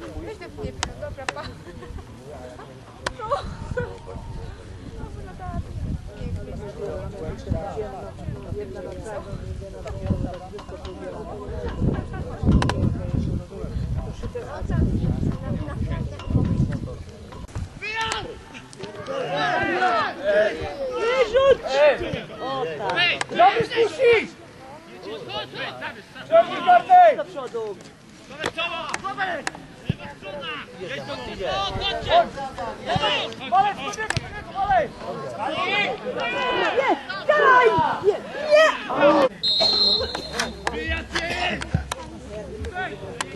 Weź te nie dobra, pa. Dobry spuścić! Ciągnij bardziej! Do przodu. Olej, człowieku, człowieku,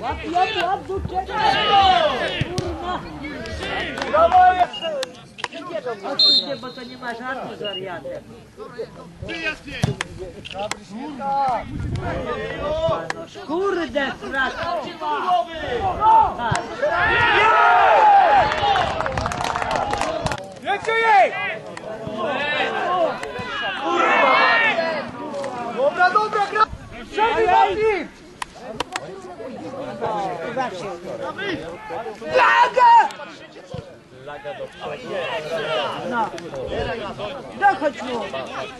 Łap, łap, łap, duczek! Kurwa! Brawo, jeszcze! Odsuńcie, bo to nie ma żartu z wariatem. Kurde, frak! Jedźcie jej! Dobra, dobra, gra! Ciągnij bardziej! No. Dochodź mu!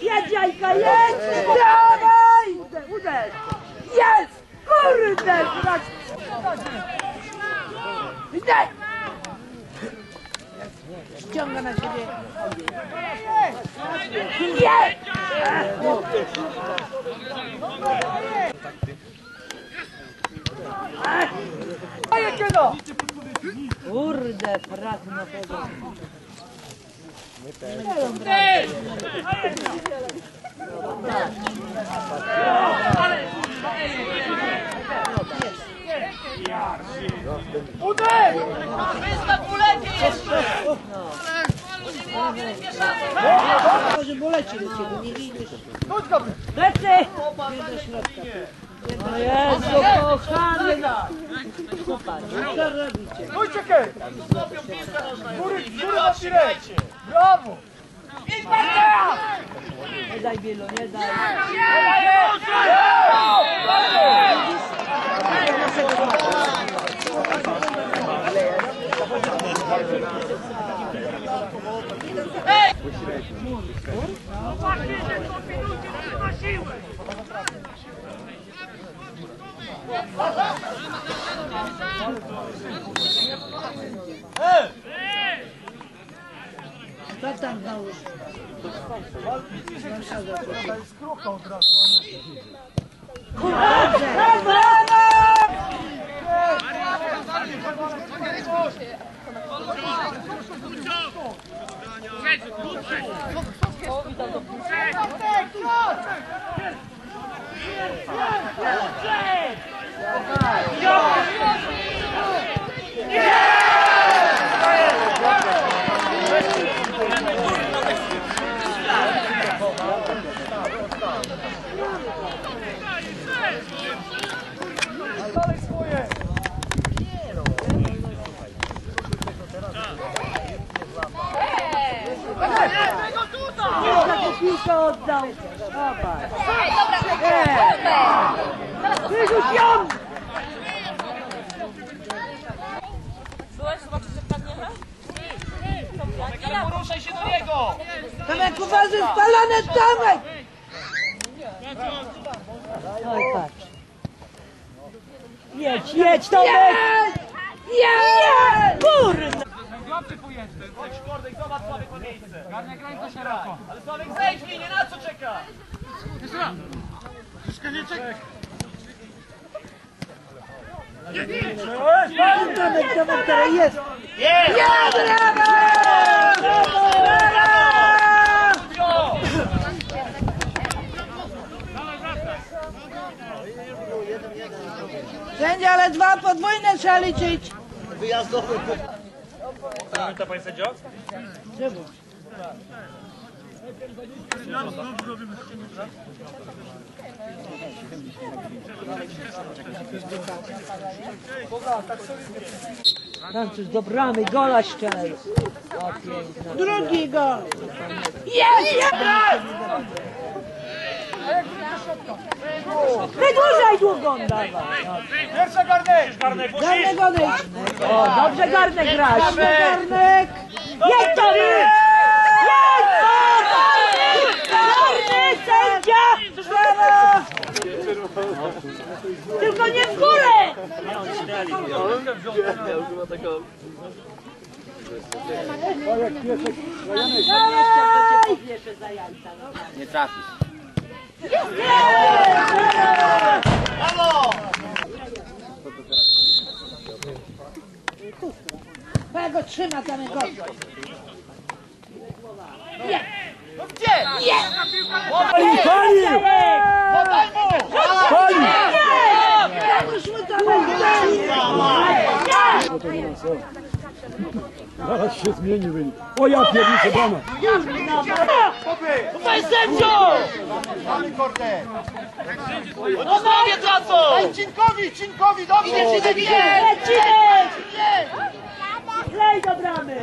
Jedź jajka, jedź! Dawaj! Uderz! Jest! Kurde! Idę! Ściąga na siebie. Jest! Daję kiedy! Kurde, frak na tego. Uderz! Może boleci do ciebie, nie widzisz. Chodź go! Lecy! Do środka. Jezu, kochany! Co robicie? Stójcie kej! Góry, góry na tirę! Brawo! Nie daj Bielu, nie daj. Co tam załóż? To jest krucha od razu. Dalej piłkę oddał. Zobacz. Wyrzuć ją! Tomek, uważaj, spalone Tomek! Oj, patrz. Jedź, jedź, Tomek! Jedź! Kurde! Łapy pojęte. Chodź Kordek, zobacz Sławek ma miejsce. Garnek ręką szeroko. Ale Sławek zejdź mi, nie na co czeka? Jeszcze raz. Troszkę nie. Tomek, Tomek, teraz jest! Jest! Sędzia, ale dwa podwójne trzeba liczyć. Minuta panie sędzio? Francuz do bramy, gola. O piękna. Drugi gol. Jest! Wydłużaj długą, dawaj. Pierwsza garnek! Garnek, wyjść. O, dobrze Garnek gra, dobrze Garnek! Jest to Jest! Garny, sędzia! Brawo! Tylko nie w górę! Dawaj! Nie trafisz. Ja go trzyma tam go. No gdzie? Mu! Pali! Pomóżmy tam! Zaraz się zmieni wynik. O ja pierniczę brama. Panie sędzio! Uczniowie tracą! Cinkowi, Cinkowi, dobrze! Lecimy! Lej do bramy!